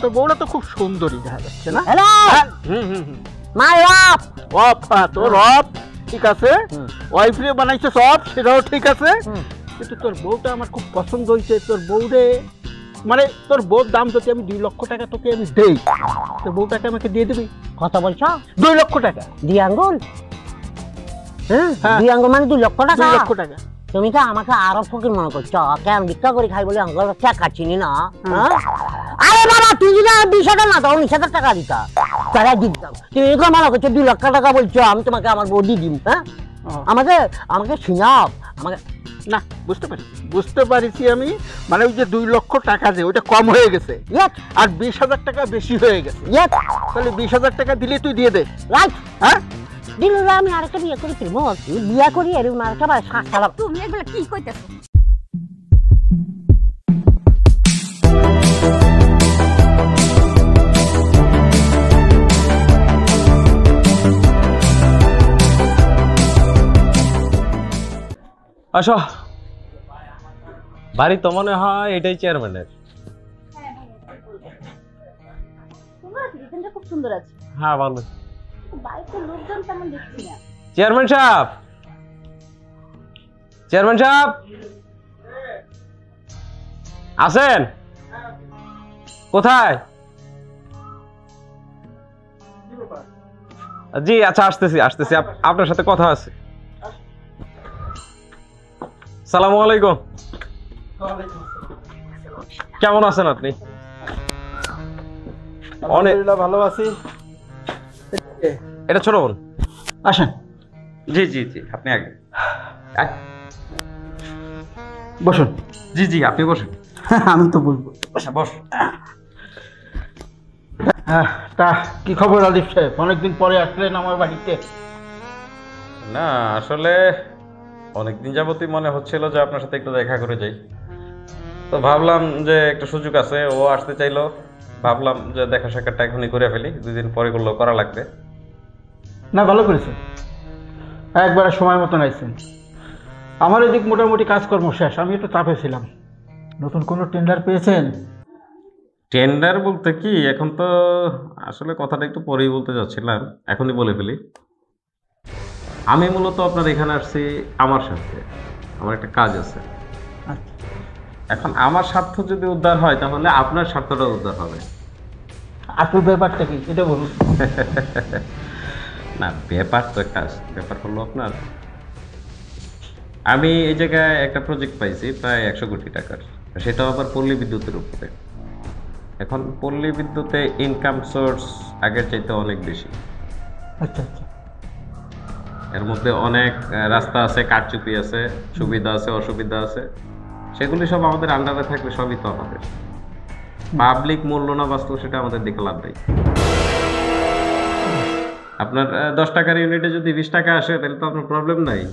তোর বউটা তো খুব সুন্দরী দেখা যাচ্ছে না? হ্যালো! হ্যাঁ, হুম হুম হুম। মাই বাপ অফ হ্যাঁ তোর অফ ঠিক আছে। ওয়াইফ রে বানাইছে সব সেটাও ঠিক আছে। কিন্তু তোর বউটা আমার খুব পছন্দ হয়েছে তোর বউরে। মানে তোর বউর দাম যদি আমি দুই লক্ষ টাকা তোকে আমি দেই তোর বউটাকে আমাকে দিয়ে দিবি? কথা বলছ? দুই লক্ষ টাকা। দুই আঙ্গুল? হ্যাঁ। হ্যাঁ। দুই আঙ্গুল মানে দুই লক্ষ টাকা? দুই লক্ষ টাকা। তুমি তো আমাকে আরও ফকির মনে করছ। কেন ভিক্ষা করে খাই বলে আঙ্গুল টাকা চিনি না হ্যাঁ? আরে বাবা তুই যদি আর বিশ হাজার না উনিশ হাজার টাকা দিতা। তারা দিতাম তুমি এরকম মনে করছ দুই লক্ষ টাকা বলছো আমি তোমাকে আমার বৌদি দিম হ্যাঁ? আমাকে আমাকে সিনাপ আমাকে না বুঝতে পারছি বুঝতে পারিছি আমি। মানে ওই যে দুই লক্ষ টাকা যে ওইটা কম হয়ে গেছে। আর বিশ হাজার টাকা বেশি হয়ে গেছে। তাহলে বিশ হাজার টাকা দিলে তুই দিয়ে দে। রাইট হ্যাঁ? দিলে আমি আরেকটা বিয়ে করে বিয়ে করি শ্বাস চালাব তুমি এগুলো কি কইতেছো? আসো। বাড়ি তো মনে হয় এটাই চেয়ারম্যানের সুন্দর খুব সুন্দর আছে। হ্যাঁ ভালো। বাড়িতে লোকজন তেমন দেখছি না। চেয়ারম্যান সাহেব! চেয়ারম্যান সাহেব! আছেন? কোথায়? জি আচ্ছা আসতেছি আসতেছি। আপনার সাথে কথা আছে। সালামু আলাইকুম। কেমন আছেন আপনি? অনেক ভালো আছি। এটা ছোট বোন আসেন। জি জি জি আপনি আগে। বসুন। জি জি আপনি বসুন। আমি তো বলব। আচ্ছা বস। হ্যাঁ তা কি খবর আলিফ সাহেব? অনেকদিন পরে আসলেন আমার বাড়িতে। না আসলে অনেকদিন যাবতই মনে হচ্ছিল যে আপনার সাথে একটু দেখা করে যাই। তো ভাবলাম যে একটা সুযোগ আছে ও আসতে চাইলো। ভাবলাম যে দেখা সাক্ষাৎটা এখনই করে ফেলি দুই দিন পরে করলেও করা লাগবে। না ভালো করেছেন একবারে সময় মতন আইছেন আমার এদিক মোটামুটি কাজকর্ম শেষ আমি একটু চাপে ছিলাম। নতুন কোনো টেন্ডার পেয়েছেন? টেন্ডার বলতে কি এখন তো আসলে কথাটা একটু পরেই বলতে যাচ্ছিলাম এখনই বলে ফেলি। আমি মূলত আপনার এখানে আসছি আমার সাথে আমার একটা কাজ আছে। আচ্ছা। এখন আমার স্বার্থ যদি উদ্ধার হয় তাহলে আপনার স্বার্থটা উদ্ধার হবে। আসল ব্যাপারটা কি? এটা বলুন। না ব্যাপার তো কাজ ব্যাপার হলো আপনার আমি এই জায়গায় একটা প্রজেক্ট পাইছি প্রায় একশো কোটি টাকার সেটাও আবার পল্লী বিদ্যুতের উপরে। এখন পল্লী বিদ্যুতে ইনকাম সোর্স আগের চাইতে অনেক বেশি। আচ্ছা আচ্ছা। এর মধ্যে অনেক রাস্তা আছে কারচুপি আছে সুবিধা আছে অসুবিধা আছে সেগুলি সব আমাদের আন্ডারে থাকলে সবই তো আমাদের। পাবলিক মূল্য না বাস্তব সেটা আমাদের দেখে লাভ নেই। আপনার দশ টাকার ইউনিটে যদি বিশ টাকা আসে তাহলে তো আপনার প্রবলেম নাই।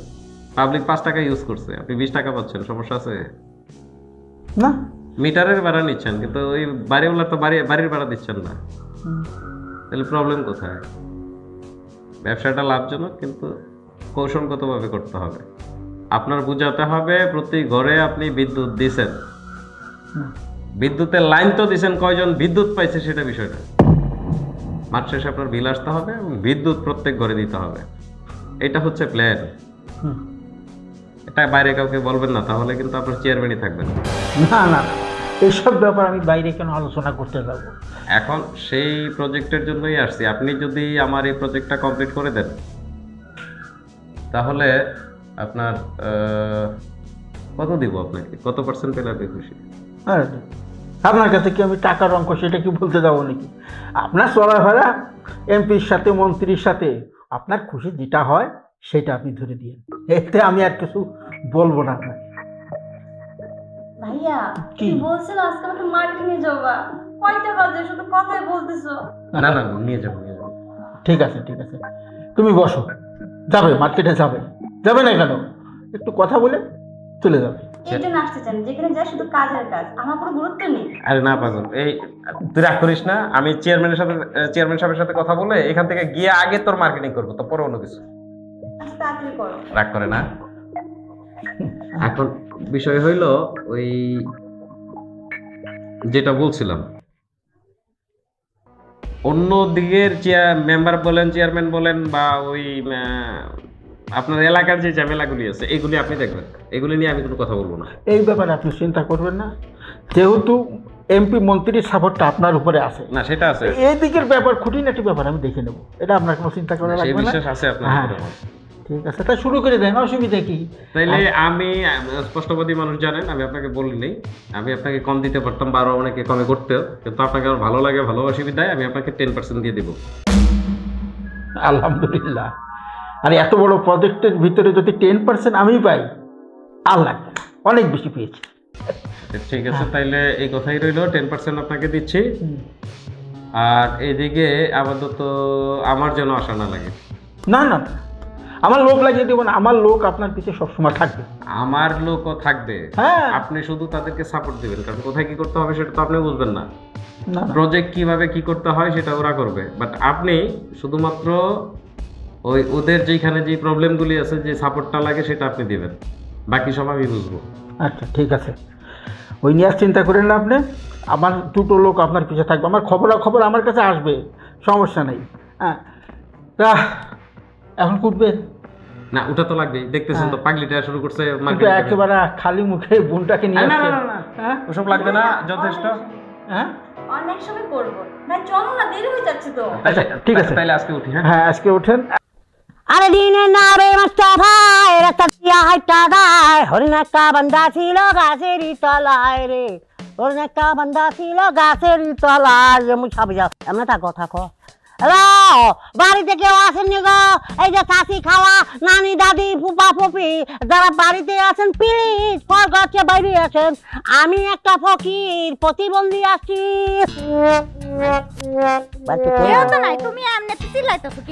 পাবলিক পাঁচ টাকা ইউজ করছে। আপনি বিশ টাকা পাচ্ছেন সমস্যা আছে? না। মিটারের ভাড়া নিচ্ছেন কিন্তু ওই বাড়িওয়ালার তো বাড়ি বাড়ির ভাড়া দিচ্ছেন না। তাহলে প্রবলেম কোথায়? ব্যবসাটা লাভজনক কিন্তু কৌশলগতভাবে করতে হবে। আপনার বুঝাতে হবে প্রতি ঘরে আপনি বিদ্যুৎ দিছেন। বিদ্যুতের লাইন তো দিছেন কয়জন বিদ্যুৎ পাইছে সেটা বিষয়টা। মাস শেষে আপনার বিল আসতে হবে এবং বিদ্যুৎ প্রত্যেক ঘরে দিতে হবে। এটা হচ্ছে প্ল্যান এটা বাইরে কাউকে বলবেন না তাহলে কিন্তু আপনার চেয়ারম্যানই থাকবেন। না না এইসব ব্যাপার আমি বাইরে কেন আলোচনা করতে যাব? এখন সেই প্রজেক্টের জন্যই আসছি। আপনি যদি আমার এই প্রজেক্টটা কমপ্লিট করে দেন তাহলে আপনার কত দিব আপনাকে? কত পার্সেন্ট পেলে আপনি খুশি? হ্যাঁ আপনার কাছে কি আমি টাকার অঙ্ক সেটা কি বলতে যাব নাকি? আপনার চলাফেরা এমপির সাথে মন্ত্রীর সাথে আপনার খুশি যেটা হয় সেটা আপনি ধরে দিন এতে আমি আর কিছু বলব না আপনাকে। ভাইয়া কি? বলছিল আজকে আমাকে মার্কেটিং এ যাবা। কয়টা বাজে? শুধু কথাই বলতেছো। না না নিয়ে যাব নিয়ে যাব। ঠিক আছে ঠিক আছে। তুমি বসো। যাবে মার্কেটে যাবে। যাবে না কেন? একটু কথা বলে চলে যাবে। এই জন্য আসতে চান যেখানে যাই শুধু কাজের কাজ আমার কোনো গুরুত্ব নেই। আরে না এই তুই রাগ করিস না আমি চেয়ারম্যানের সাথে চেয়ারম্যান সাহেবের সাথে কথা বলে এখান থেকে গিয়ে আগে তোর মার্কেটিং করব তো পরে অন্য কিছু। আচ্ছা তাড়াতাড়ি করো। রাগ করে না। এখন বিষয় হইল ওই যেটা বলছিলাম। অন্য দিকের চেয়ার মেম্বার বলেন চেয়ারম্যান বলেন বা ওই আপনার এলাকার যে ঝামেলাগুলি আছে এগুলি আপনি দেখবেন। এগুলি নিয়ে আমি কোনো কথা বলব না। এই ব্যাপারে আপনি চিন্তা করবেন না। যেহেতু এমপি মন্ত্রীর সাপোর্টটা আপনার উপরে আছে। না সেটা আছে। এই দিকের ব্যাপার খুঁটিনাটি ব্যাপার আমি দেখে নেব। এটা আপনার কোনো চিন্তা করা লাগবে না? বিশ্বাস আছে আপনার হ্যাঁ। ঠিক আছে তা শুরু করে দেন অসুবিধা কি? তাইলে আমি স্পষ্টবাদী মানুষ জানেন আমি আপনাকে বলি নেই। আমি আপনাকে কম দিতে পারতাম বা আরও অনেকে কমে করতেও। কিন্তু আপনাকে আমার ভালো লাগে ভালোবাসি বিদায় আমি আপনাকে টেন পার্সেন্ট দিয়ে দেবো। আলহামদুলিল্লাহ। আর এত বড় প্রজেক্টের ভিতরে যদি টেন পার্সেন্ট আমি পাই আল্লাহ অনেক বেশি পেয়েছি। ঠিক আছে তাইলে এই কথাই রইল টেন পার্সেন্ট আপনাকে দিচ্ছি। আর এদিকে আপাতত আমার যেন আশা না লাগে। না না। আমার লোক লাগিয়ে দেবেন আমার লোক আপনার পিছিয়ে সবসময় থাকবে। আমার লোকও থাকবে। হ্যাঁ। আপনি শুধু তাদেরকে সাপোর্ট দিবেন কারণ কোথায় কি করতে হবে সেটা তো আপনি বুঝবেন না। প্রজেক্ট কীভাবে কি করতে হয় সেটা ওরা করবে। বাট আপনি শুধুমাত্র ওই ওদের যেখানে যে প্রবলেমগুলি আছে যে সাপোর্টটা লাগে সেটা আপনি দিবেন। বাকি সব আমি বুঝব। আচ্ছা ঠিক আছে। ওই নিয়ে আর চিন্তা করেন না আপনি। আমার দুটো লোক আপনার পিছিয়ে থাকবে। আমার খবর আমার কাছে আসবে সমস্যা নেই। হ্যাঁ। তা এখন কুটবে। না ওটা তো লাগবেই। দেখতেছেন তো হ্যাঁ। পাগলিটা শুরু করছে একেবারে খালি মুখে বোনটাকে নিয়ে না, না, না, না। হ্যাঁ? ওসব লাগবে না যথেষ্ট। হ্যাঁ? অনেক সময় করব। না চলো না দেরি হয়ে যাচ্ছে তো। আচ্ছা ঠিক আছে। তাহলে আজকে উঠি হ্যাঁ? হ্যাঁ আজকে ওঠেন। আরে দিনে না রে মাস্টার ভাই, রাস্তা দিয়া হাইটা দায়। হরিণ একটা বান্দা ছিল গাছেরই তলায় রে। হরিণ একটা বান্দা ছিল গাছেরই তলায়। মুই ছাবি যাও এমন তা কথা হ্যালো বাড়িতে কেউ আসেননি গো? এই যে চাষি খাওয়া নানি দাদি ফুপা ফুপি যারা বাড়িতে আছেন প্লিজ গাছে বাইরে আছেন আমি একটা ফকির প্রতিবন্ধী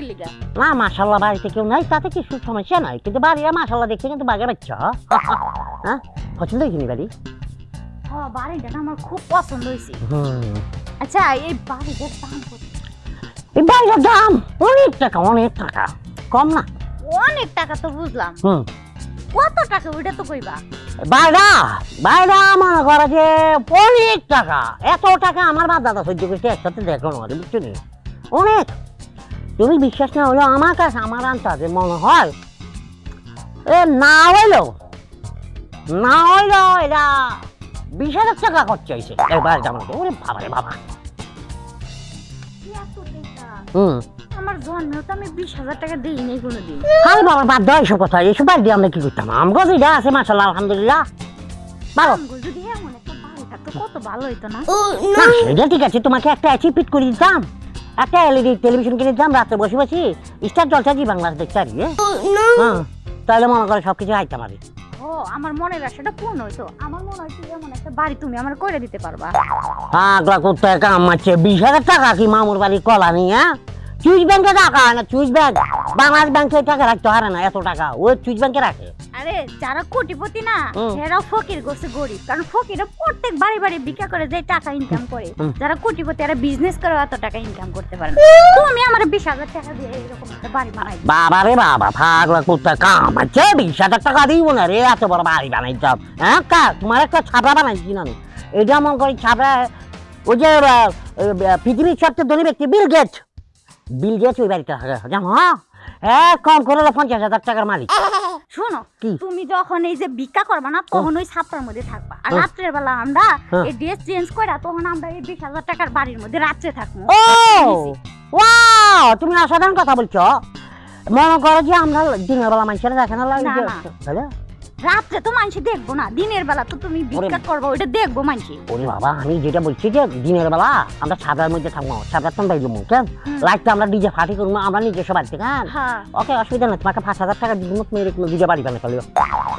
লিগা? না মাশাল্লাহ বাড়িতে কেউ নাই তাতে কিছু সমস্যা নাই কিন্তু বাড়িরা মাশাল্লাহ দেখতে কিন্তু বাঘের বাচ্চা। হ্যাঁ? পছন্দ হয়েছে বাড়ি? বাড়িটা আমার খুব পছন্দ হয়েছে। আচ্ছা এই বাড়িটার দাম কত? এই বাড়িটার দাম অনেক টাকা অনেক টাকা। কম না। অনেক টাকা তো বুঝলাম। হুম। কত টাকা ওইটা তো কইবা? বাইরা বাইরা মনে করো যে অনেক টাকা। এত টাকা আমার বাপ দাদা সহ্য করছে একসাথে দেখো না বুঝছ নি? অনেক। তুমি বিশ্বাস না হলো আমার কাছে আমার আন্তাজে মনে হয় এ না হইল না হইল এটা বিশ হাজার টাকা খরচ হয়েছে। ওরে বাবা রে বাবা। হুম। আমার জন্মেও তো আমি বিশ হাজার টাকা দিই নেই কোনোদিন। আরে বাবা বাদ দাও কথা বাদ দিয়ে আমরা কি করতাম? আমগো যেটা আছে মাসাল্লাহ আলহামদুলিল্লাহ। ভালো যদি এমন একটা বাড়ি থাকতো কত ভালো হইতো না? না সেটা ঠিক আছে তোমাকে একটা অ্যাচিভ ফিট করে দিতাম। একটা এলইডি টেলিভিশন কিনে দিতাম রাতে বসে বসে স্টার জলসা বাংলা দেখতে পারি হ্যাঁ? তাহলে মনে করে সব কিছু হাইতাম আমি ও, আমার মনের আশাটা পূর্ণ হইতো আমার মনে হয় এমন একটা বাড়ি তুমি আমার করে দিতে পারবা। আগলা করতে কাম আছে বিশ হাজার টাকা কি মামুর বাড়ি কলা নিয়ে? চুইস ব্যাংকে টাকা না চুইস ব্যাংক। বাংলাদেশ ব্যাংকে টাকা রাখতে হারে না এত টাকা। ও চুইস ব্যাংকে রাখে। আরে যারা কোটিপতি না। এরাও ফকির করছে গরিব। কারণ ফকিরা প্রত্যেক বাড়ি বাড়ি ভিক্ষা করে যে টাকা ইনকাম করে। যারা কোটিপতি এরা বিজনেস করে এত টাকা ইনকাম করতে পারে না। তুমি আমার বিশ হাজার টাকা দিয়ে এরকম একটা বাড়ি বানাই বাবা রে বাবা ফাগলা করতে কাম মারছে বিশ হাজার টাকা দিব না রে এত বড় বাড়ি বানাইতাম হ্যাঁ কা তোমার একটা ছাপড়া বানাইছি না আমি। এটা মন করি ছাপড়া ওই যে পৃথিবীর সবচেয়ে ধনী ব্যক্তি বিল গেট বিল গেট ওই বাড়িটা থাকে জানো হ্যাঁ? হ্যাঁ কম করে হলো পঞ্চাশ হাজার টাকার মালিক। শোনো কি? তুমি যখন এই যে ভিক্ষা করবা না তখন ওই ছাপটার মধ্যে থাকবা। আর হুম। রাত্রের বেলা আমরা। এই ড্রেস চেঞ্জ করে তখন আমরা এই বিশ হাজার টাকার বাড়ির মধ্যে রাত্রে থাকব। ও! ওয়াও! তুমি অসাধারণ কথা বলছো। মনে করো যে আমরা দিনের বেলা মানুষেরা দেখে না লাগে? রাত্রে তো মানুষ দেখব না দিনের বেলা তো তুমি ভিক্ষা করবা ওইটা দেখব মানুষ ওরে বাবা আমি যেটা বলছি যে দিনের বেলা আমরা ছাপড়ার মধ্যে থাকব ছাপড়ার তো বাইরে মুখ কেন? হুম। লাইটটা আমরা ডিজে ফাটি করব আমরা নিজস্ব বাড়িতে কেন? হ্যাঁ। ওকে অসুবিধা নেই তোমাকে পাঁচ হাজার টাকা দিব মেরে কোনো দুটো বাড়ি বানাতে পারল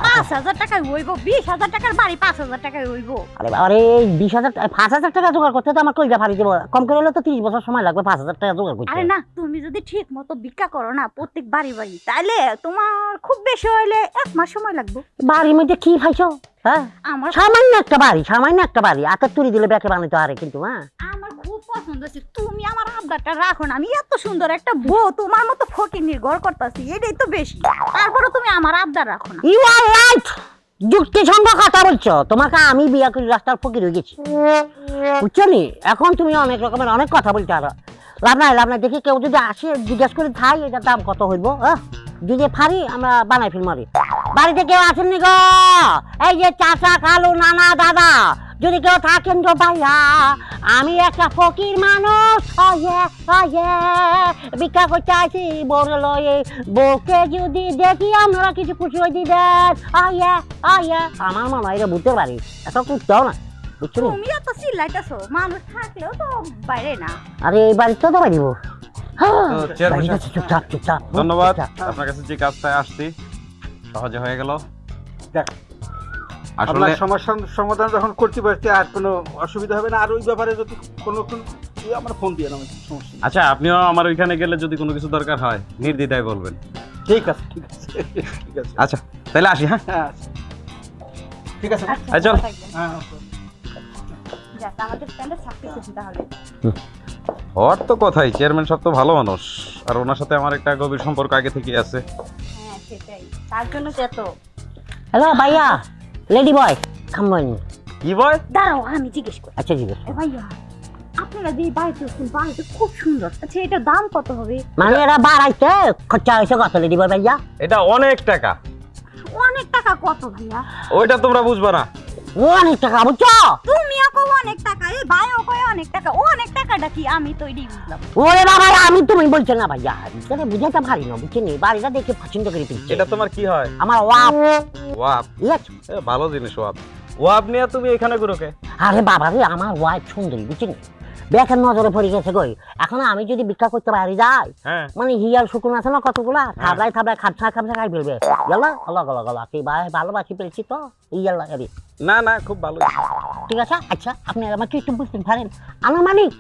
পাঁচ হাজার টাকায় হইব বিশ হাজার টাকার বাড়ি পাঁচ হাজার টাকায় হইব। আরে বাবা রে বিশ হাজার পাঁচ হাজার টাকা জোগাড় করতে তো আমার কইটা ফাড়ি দেবো কম করে হলে তো তিরিশ বছর সময় লাগবে পাঁচ হাজার টাকা জোগাড় করতে। আরে না তুমি যদি ঠিক মতো ভিক্ষা করো না প্রত্যেক বাড়ি বাড়ি তাইলে তোমার খুব বেশি হইলে এক মাস সময় লাগবে। বাড়ির মধ্যে কি খাইছো হ্যাঁ? আমার সামান্য একটা বাড়ি সামান্য একটা বাড়ি। তুলি দিলে ব্যাকে বানাইতে কিন্তু হ্যাঁ? আমার খুব পছন্দ হচ্ছে তুমি আমার আবদারটা রাখো না। আমি এত সুন্দর একটা বউ তোমার মতো ফকির নির্ভর করতেছি। এটাই তো বেশি। তারপরে তুমি আমার আবদার রাখো না। ইউ আর রাইট যুক্তি সঙ্গে কথা বলছো। তোমাকে আমি বিয়া করে রাস্তার ফকির হয়ে গেছি। বুঝছ নি? এখন তুমি অনেক রকমের অনেক কথা বলছো আর লাভ নাই লাভ নাই। দেখি কেউ যদি আসে জিজ্ঞেস করে থাই এটার দাম কত হইব? হ্যাঁ? যদি আমরা বানাই ফেল মারি বাড়িতে কেউ আসেননি গো? এই যে চাচা খালু নানা দাদা যদি কেউ থাকেন গো ভাইয়া আমি একটা ফকির মানুষ ভিক্ষা করতে আসি বড় লয়ে। বউকে যদি দেখি আমরা কিছু খুশি হয়ে দিবেন অয়ে অয়ে আমার মনে হয় এটা বুঝতে পারি। এত করতেও না বুঝছ তুমি এত চিল্লাইতেছো। মানুষ থাকলেও তো বাইরে না। আরে এই বাড়িতে তো পারিব সাহেব, চুপচাপ চুপচাপ। ধন্যবাদ আপনার কাছে যে কাজটায় আসছি সহজে হয়ে গেল। যাক। আসলে সমস্যার সমাধান যখন করতে পারছি আর কোনো অসুবিধা হবে না। আর ওই ব্যাপারে যদি কোনো কোনো ইয়ে আমার ফোন দিয়ে আমার সমস্যা আচ্ছা আপনিও আমার ওইখানে গেলে যদি কোনো কিছু দরকার হয় নির্দ্বিধায় বলবেন। ঠিক আছে ঠিক আছে ঠিক আছে। আচ্ছা তাহলে আসি হ্যাঁ? হ্যাঁ। ঠিক আছে। আচ্ছা, চল। হ্যাঁ আমাদের প্ল্যানটা সাকসেস হচ্ছে তাহলে। ওর তো কথাই চেয়ারম্যান সাহেব তো ভালো মানুষ। আর ওনার সাথে আমার একটা গভীর সম্পর্ক আগে থেকেই আছে। হ্যাঁ সেটাই। তার জন্য সে এত। হ্যালো ভাইয়া। লেডি বয় কি বয়? দাঁড়াও আমি জিজ্ঞেস করি। আচ্ছা জি এ ভাইয়া আপনারা যে বাড়িতে আছেন বাড়িতে খুব সুন্দর। আচ্ছা এটার দাম কত হবে? মানে এরা বাড়াইতে খরচা হয়েছে কত লেডি বয় ভাইয়া? এটা অনেক টাকা। অনেক টাকা কত ভাইয়া? ওইটা তোমরা বুঝবা না। অনেক টাকা বুঝছ? তুমিও কো অনেক টাকা এই ভাইও কয় অনেক টাকা ও অনেক টাকাটা কি আমি তো এটাই বুঝলাম। ওরে বাবা আমি তুমি বলছো না ভাইয়া এটা বুঝাতে পারি না বুঝছি নি বাড়িটা দেখে পছন্দ করে ফেলছি। এটা তোমার কি হয়? আমার ওয়াপ। ওয়াপ? ইয়েস ভালো জিনিস ওয়াপ। ওয়াপ নিয়ে তুমি এখানে ঘুরোকে আরে বাবা রে আমার ওয়াইফ সুন্দরী বুঝছি নজরে পড়ে গেছে এখন আমি যদি ভিক্ষা করতে পারি যাই। হ্যাঁ। মানে শুকুন আছে না কতগুলা? থাবলাই খাপসা খাপসা খাই ফেলবে। গেল কি ভাই ভালোবাসি পেরেছি তো? আরে না না খুব ভালো। ঠিক আছে? আচ্ছা আপনি আমাকে একটু বুঝতে পারেন। আনুমানিক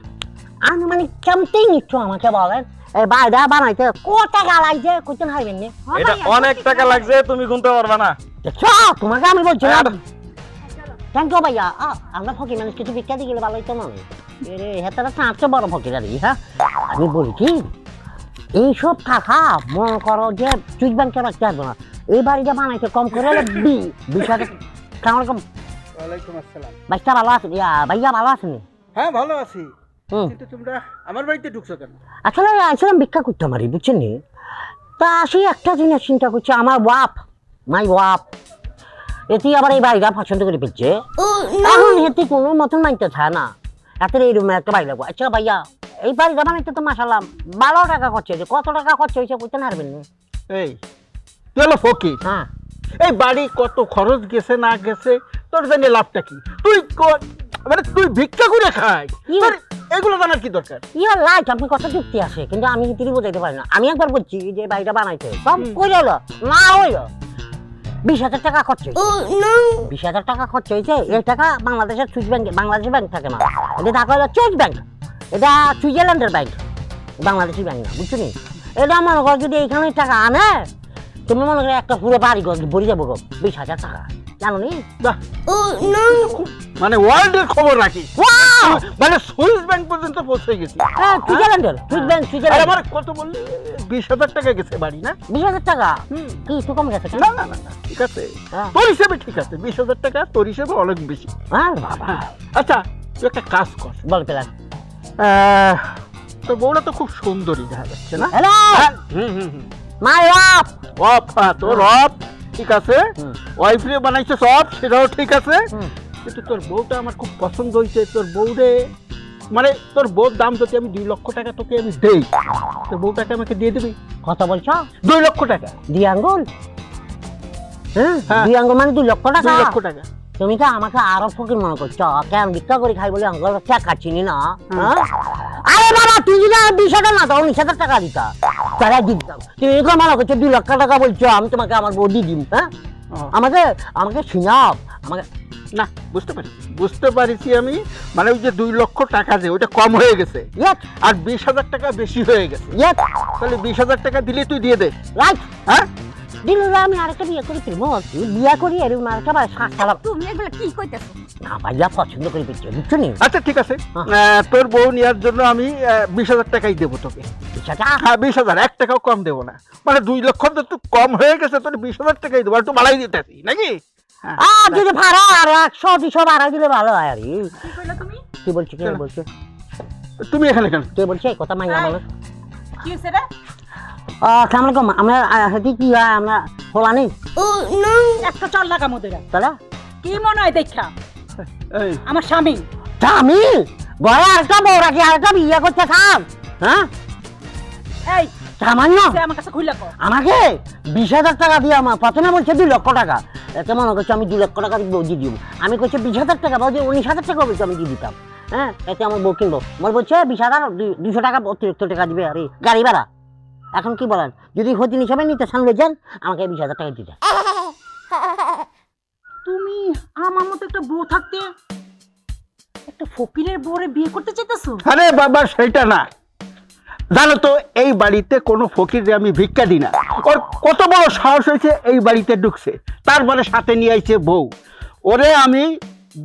আনুমানিক কেমতেই নিচ্ছ আমাকে বলেন। এই বাইরে বানাইতে কত টাকা লাগছে? কোথাও হাইবেন নি? এটা অনেক টাকা লাগছে তুমি গুনতে পারবা না। দেখছ? তোমাকে আমি বলছি না ইউ ভাইয়া আমরা ফকির মানুষ কিছু ভিক্ষা দিয়ে গেলে ভালোই তো নয় হেতারা বড় ফকির আর হ্যাঁ আমি বলি কি এইসব টাকা মনে করো যে সুইচ ব্যাংকে রাখতে পারব না এই বাড়িটা বানাইতে কম করে হলে বি বিশ হাজার সালামালাইকুম ওয়ালাইকুম আসসালাম বাইশটা ভালো আছে ইয়া ভাইয়া ভালো আছেন হ্যাঁ ভালো আছি হুম কিন্তু তোমরা আমার বাড়িতে ঢুকছো কেন আসলে ভিক্ষা করতে বুঝছেন তা আসি একটা জিনিস চিন্তা করছি আমার ওয়াপ মাই ওয়াপ এটি আবার এই বাড়িটা পছন্দ করে ফেলছে। এখন এতে কোনো মতন মানতে চায় না। এত এই রুমে একটা লাগবো। আচ্ছা ভাইয়া এই বাড়িটা বানাইতে তো মাসালাম বারো টাকা খরচ হয়েছে। কত টাকা খরচ হয়েছে বুঝতে পারবেন না। এই তুই হলো ফকির। হ্যাঁ। এই বাড়ি কত খরচ গেছে না গেছে তোর জানি লাভটা কি? তুই মানে তুই ভিক্ষা করে খাই। এগুলো জানার কি দরকার? ইয়ে লাইট? আপনি কত যুক্তি আছে? কিন্তু আমি তিনি বোঝাইতে পারি না। আমি একবার বলছি যে বাড়িটা বানাইছে সব করে হলো না হইল। বিশ হাজার টাকা খরচ বিশ হাজার টাকা খরচ হয়েছে এই টাকা বাংলাদেশের সুইস ব্যাংক বাংলাদেশের ব্যাংক থাকে না এটা থাকা হলো চুইস ব্যাংক এটা সুইজারল্যান্ডের ব্যাংক বাংলাদেশি ব্যাংক না বুঝছ এটা মনে করো যদি এইখানে টাকা আনে তুমি মনে করো একটা পুরো বাড়ি ভরে যাব গো বিশ হাজার টাকা। জানো নি মানে ওয়ার্ল্ডের খবর রাখিস। মানে সুইস ব্যাংক পর্যন্ত পৌঁছে গেছি। হ্যাঁ সুইজারল্যান্ডের সুইচ ব্যাংক সুইজারল্যান্ড। আমার কত বললি? বিশ হাজার টাকা গেছে বাড়ি না? বিশ হাজার টাকা? কি একটু কম গেছে না না না ঠিক আছে। হ্যাঁ। তোর হিসেবে ঠিক আছে বিশ হাজার টাকা তোর হিসেবে অনেক বেশি। হ্যাঁ বাবা। আচ্ছা তুই একটা কাজ কর। বল পেলাম। তোর বউটা তো খুব সুন্দরী দেখা যাচ্ছে না? হ্যাঁ, হুম হুম হুম। মাই অফ হ্যাঁ তোর অফ ঠিক আছে? হুম। ওয়াইফ রে বানাইছে সব সেটাও ঠিক আছে। কিন্তু তোর বউটা আমার খুব পছন্দ হয়েছে তোর বউরে মানে তোর বউর দাম যদি আমি দুই লক্ষ টাকা তোকে আমি দেই তোর বউটাকে আমাকে দিয়ে দিবি? কত বলছো? দুই লক্ষ টাকা। দুই আঙ্গুল? হ্যাঁ হ্যাঁ। দুই আঙ্গুল মানে দুই লক্ষ টাকা? দুই লক্ষ টাকা। তুমি তো আমাকে আরও ফকির মনে করছ। কেন ভিক্ষা করে খাই বলে আঙ্গুল টাকা চিনি না। হ্যাঁ? আরে বাবা তুই যদি বিশ হাজার না দাও উনিশ হাজার টাকা দিতা। তারা দিতাম তুমি তো মনে করছ দুই লক্ষ টাকা বলছো আমি তোমাকে আমার বউ দিয়ে দিম হ্যাঁ? আমাকে আমাকে সিনাপ আমাকে না বুঝতে পারি বুঝতে পারিছি আমি। মানে ওই যে দুই লক্ষ টাকা যে ওইটা কম হয়ে গেছে। আর বিশ হাজার টাকা বেশি হয়ে গেছে। তাহলে বিশ হাজার টাকা দিলে তুই দিয়ে দে। রাইট হ্যাঁ? দিলে আমি আরেকটা বিয়ে করে ফেলব। বিয়ে করি এরকম আরেকটা সাত সালা তুমি এগুলো কি কইতেছো? না ভাইয়া পছন্দ করে পেয়েছে বুঝছ নি? আচ্ছা ঠিক আছে। হ্যাঁ। তোর বউ নেওয়ার জন্য আমি বিশ হাজার টাকাই দেবো তোকে। হ্যাঁ বিশ হাজার এক টাকাও কম দেবো না। মানে দুই লক্ষ তো একটু কম হয়ে গেছে তোর বিশ হাজার টাকাই দেবো একটু বাড়াই দিতেছি নাকি? হ্যাঁ, আর যদি ভাড়া আর একশো দুশো ভাড়া দিলে ভালো হয় আর। কি তুমি? কি বলছি তুমি এখানে কেন? কে বলছে? কথা মাইয়া বলে। কি হয়েছে রে? আসসালামু আলাইকুম। আমরা হাতি কি হয় আমরা খোলা নেই একটা চল লাগা মোদের তাহলে কি মনে হয় দেখা? আমার স্বামী। ঘরে বউ রাখি বিয়ে করতে হ্যাঁ? এই সামান্য? আমার কাছে আমাকে বিশ হাজার টাকা দিয়ে আমার প্রথমে বলছে দুই লক্ষ টাকা। এতে মনে করছে আমি দুই লক্ষ টাকা দিয়ে দিব। আমি কইছি বিশ হাজার টাকা বলছে উনিশ হাজার টাকা বলছে আমি দিয়ে দিতাম। হ্যাঁ? এতে আমার বউ কিনবো। বল বলছে বিশ হাজার দুইশো টাকা অতিরিক্ত টাকা দিবে। আরে গাড়ি ভাড়া। এখন কি বলেন? যদি হতিন হিসাবে নিতে সামনে যান আমাকে বিশ হাজার টাকা দিতে। তুমি আমার মতো একটা বউ থাকতে একটা ফকিরের বউরে বিয়ে করতে চাইতেছো? আরে বাবা সেটা না। জানো তো এই বাড়িতে কোনো ফকিরে আমি ভিক্ষা দিই না। ওর কত বড় সাহস হয়েছে এই বাড়িতে ঢুকছে। তারপরে সাথে নিয়ে আইছে বউ। ওরে আমি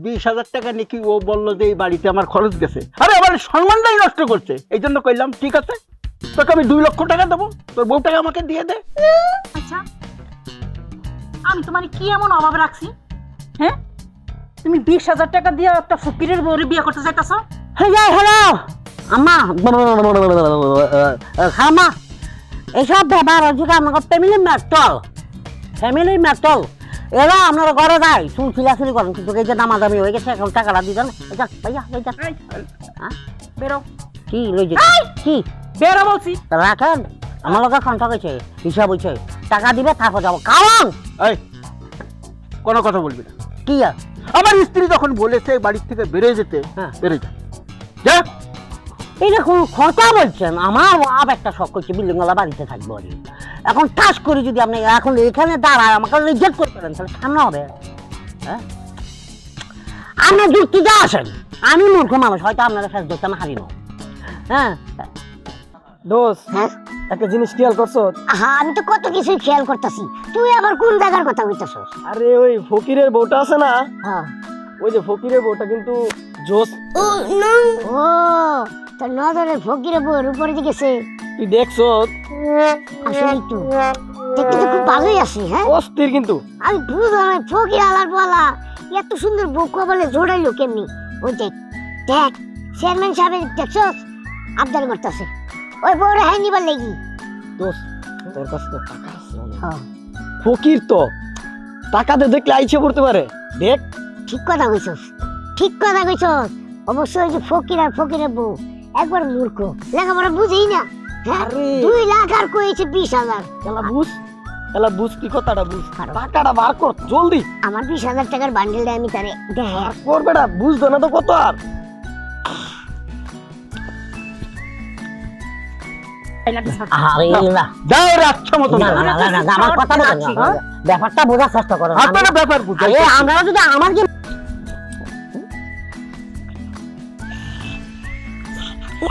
বিশ হাজার টাকা নাকি ও বলল যে এই বাড়িতে আমার খরচ গেছে? আরে আমার সম্মানটাই নষ্ট করছে। এই জন্য কইলাম ঠিক আছে? তোকে আমি দুই লক্ষ টাকা দেবো। তোর বউটাকে আমাকে দিয়ে দে। আচ্ছা। আমি তোমার কি এমন অভাব রাখছি? হ্যাঁ? তুমি বিশ হাজার টাকা দিয়ে একটা ফকিরের বউরে বিয়ে করতে চাইতেছো? হ্যালো হ্যালো আম্মা! খামা এসব ব্যাপার হচ্ছে কি আমাকে ফ্যামিলি ম্যাটল ফ্যামিলি ম্যাটল এরা আপনার ঘরে যায় চুল ছিলাছিলি করেন কিন্তু এই যে দামা দামি হয়ে গেছে এখন টাকাটা দিতেন এটা ভাইয়া লই যান এই, বেরো। কি লই কি? বেরো বলছি। রাখেন আমার লোকের কন্ট্যাক্ট হয়েছে হিসাব হয়েছে। টাকা দিবে তারপর যাব। কারণ! এই কোনো কথা বলবি না। কি আর? আমার স্ত্রী যখন বলেছে এই বাড়ির থেকে বেরিয়ে যেতে হ্যাঁ। বেরিয়ে যা। যা। এটা কোন কথা বলছেন আমার বাপ একটা শখ করছে বিল্ডিং ওয়ালা বাড়িতে থাকব আর কি। এখন টাচ করে যদি আপনি এখন এখানে দাঁড়ায় আমাকে রিজেক্ট করতে পারেন তাহলে সামনে হবে? হ্যাঁ? আপনার যুক্তিতে আসেন। আমি মূর্খ মানুষ হয়তো আপনারা শেষ ধরতে আমি হারিনো হ্যাঁ? দোষ হ্যাঁ? একটা জিনিস খেয়াল করছ? হ্যাঁ আমি তো কত কিছুই খেয়াল করতেছি। তুই আবার কোন জায়গার কথা আরে ওই ফকিরের বউটা আছে না? হ্যাঁ। ওই যে ফকিরের বউটা কিন্তু জোস। ও তোর নজরে ফকিরে বউর উপরে দিকেছে তুই দেখছ? আসলে তো দেখতে তো খুব ভালোই আছি হ্যাঁ? অস্থির কিন্তু। আমি বুঝলাম না, ফকির আলার বলা এত সুন্দর জোড়াইলো কেমনি? ওই দেখ দেখ চেয়ারম্যান সাহেব দেখছস? আবদার করতেছে। ওই বউরে হ্যাঁ নিবার লেগি। দোষ তোর কাছে তো টাকা আছে। হ্যাঁ। ফকির তো টাকাতে দেখলে আইছে পড়তে পারে। দেখ। ঠিক কথা কইছস ঠিক কথা কইছস। অবশ্যই যে ফকির আর ফকিরের বউ একবার মূর্খ। লেখাপড়া বুঝেই না। হ্যাঁ আরে। দুই লাখ আর কইছে বিশ হাজার। এলা বুঝ এলা বুঝ কি কথাটা বুঝ। টাকাটা বার কর জলদি। আমার বিশ হাজার টাকার বান্ডেলটা আমি তারে বার কর বেটা বুঝতো না তো কত আর। আরে না। যাও রাচ্ছা মতো না, না, না, না, না, আমার কথা বলেন না, হ্যাঁ? ব্যাপারটা বোঝার চেষ্টা আপনারা ব্যাপার আরে আমরা যদি আমার যে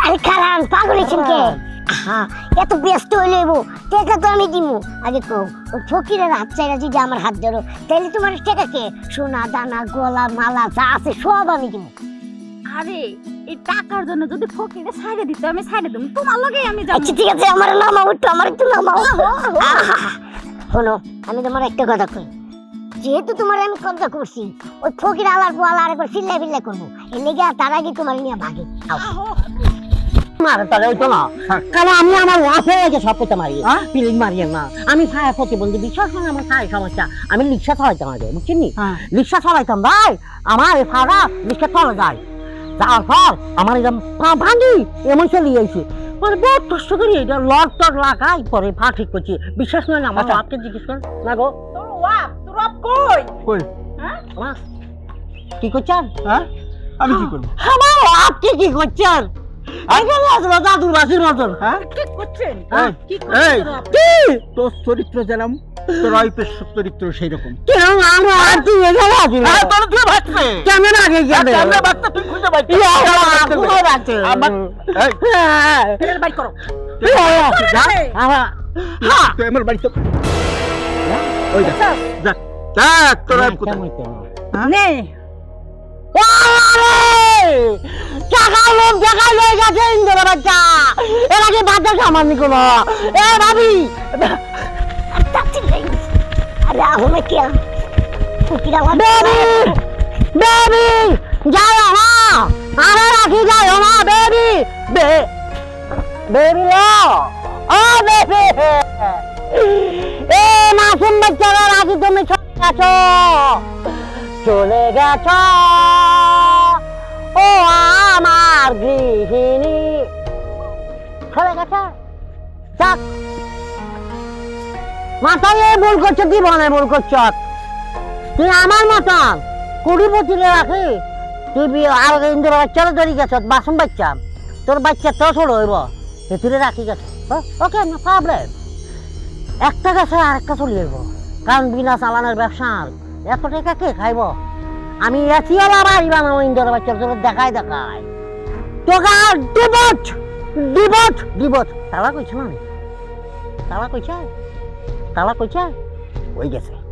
আরে খারান পাগল কে? হ্যাঁ। এত ব্যস্ত হইলে এবো টাকা তো আমি দিমু। আগে কো ফকিরের হাত চাইরা যদি আমার হাত ধরো তাহলে তোমার টাকা কে? সোনা দানা গলা মালা যা আছে সব আমি দিমু। আরে এই টাকার জন্য যদি ফকিরে সাইডে দিতে আমি সাইডে দেবো তোমার লগে আমি যাব। আচ্ছা ঠিক আছে আমার নামাও একটু আমার একটু আহা! শোনো আমি তোমার একটা কথা কই। যেহেতু তোমার আমি কবজা করছি ওই ফকির আলার পোয়ালা আর একবার বিল্লাই করব। এর লেগে তার আগে তোমার নিয়ে ভাগে। আমি আমার লাভ হয়ে গেছে সব করতে মারি। পিলিং মারিয়ে না। আমি ছায়া প্রতিবন্ধী বিশ্বাস আমার ছায় সমস্যা? আমি রিক্সা চালাইতাম আগে বুঝছেন রিক্সা চালাইতাম ভাই। আমার ফাড়া রিক্সা চলে যায়। যাওয়ার পর আমার এরকম পা ভাঙি এমন চলে যাইছে মানে বহুত কষ্ট করি এটা লট টট লাগাই পরে পা ঠিক করছি। বিশ্বাস নয় না আমার আচ্ছা। বাপকে জিজ্ঞেস করেন না গো। তোর ওয়াপ তোর ওয়াপ কই? কই? আমার কি করছেন? হ্যাঁ? আমি কি করব? আমার আপনি কি করছেন? দাদুর বাসির মতন। হ্যাঁ? কি করছেন? কি এই, করছেন আপনি? তোর চরিত্র যেরকম তোর চরিত্র সেই রকম কেন আমার হ্যাঁ তোর তুই ভাবছে কেমন আগে আমরা বাচ্চা তুই খুঁজে পাইছিস কোথায় আমার এই, করো। যা, আমার হ্যাঁ, তুই আমার বাড়িতে ওই দেখ। দেখ। দেখ তোর wife কোথায়? কেমন কেমন নে। লোক টাকা লয়ে গেছে ইন্দোর বাচ্চা। এর আগে বাচ্চা সামান কোনো। এ ভাবি আরে আহমে কে বেবি! বেবি! যাও না আরে রাখি, যাও না বেবি! বেবি লো ও, বেবি! এ, মাসুম বাচ্চারা রাখি তুমি চলে গেছো। চলে গেছো। ও, আমার গৃহিণী। চলে গেছে? মাথায় এই ভুল করছ জীবনে ভুল করছ? তুই আমার মতন কুড়ি পঁচিশে রাখি। তুই আর ইন্দ্র বাচ্চারও ধরি গেছ, বাসন বাচ্চা। তোর বাচ্চা তো ছোট হইব। তুই রাখি গেছ। ওকে, নো প্রবলেম একটা গেছে আরেকটা চলে যাইব কারণ বিনা চালানের ব্যবসা এত টাকা কে খাইব? আমি এসিওলা বাড়ি বানাবো ইন্দ্র বাচ্চার তোর দেখাই দেখাই তোকে আর ডিবট ডিবট ডিবট তালা কইছে না তালা কইছে? তালা কইছে? ওই গেছে।